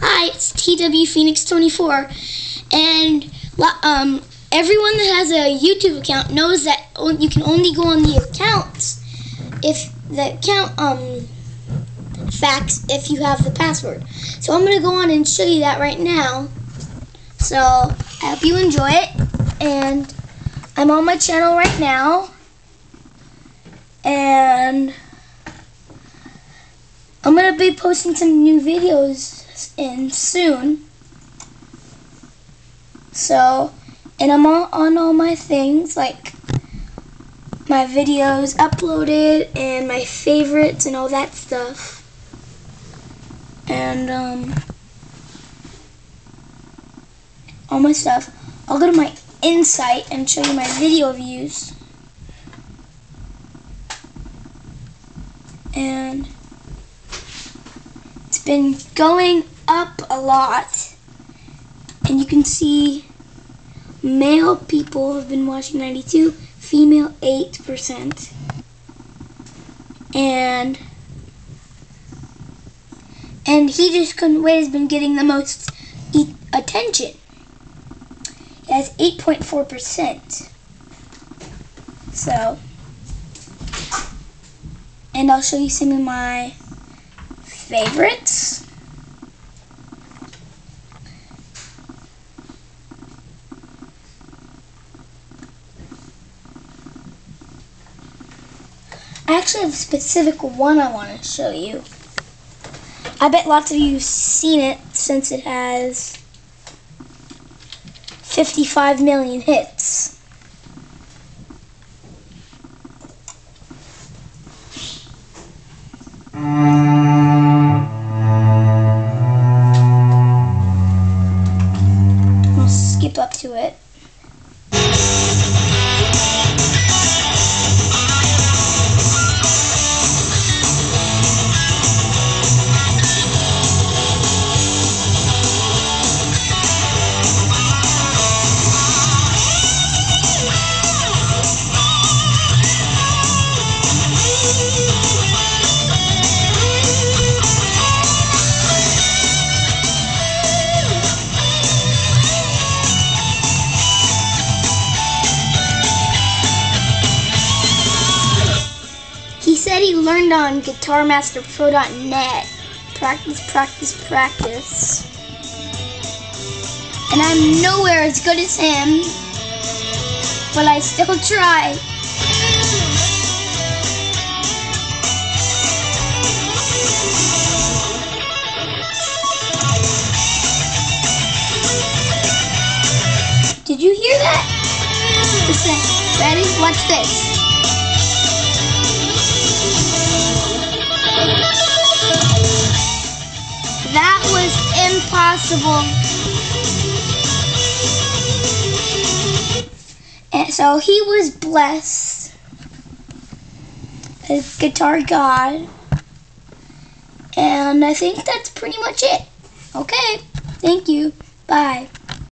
Hi, it's TW Phoenix 24, and um, everyone that has a YouTube account knows that you can only go on the accounts if the account um facts if you have the password. So I'm gonna go on and show you that right now. So I hope you enjoy it, and I'm on my channel right now, and. I'm going to be posting some new videos in soon. So, and I'm all, on all my things, like my videos uploaded and my favorites and all that stuff. And, um, all my stuff. I'll go to my Insight and show you my video views. And been going up a lot. And you can see male people have been watching 92, female 8%. And and he just couldn't wait has been getting the most e attention. He has 8.4%. So, and I'll show you some of my favorites. I actually have a specific one I want to show you. I bet lots of you have seen it since it has 55 million hits. To it. Said he learned on GuitarMasterPro.net. Practice, practice, practice. And I'm nowhere as good as him, but I still try. Did you hear that? Listen, ready? Watch this. Impossible. And so he was blessed. A guitar god. And I think that's pretty much it. Okay. Thank you. Bye.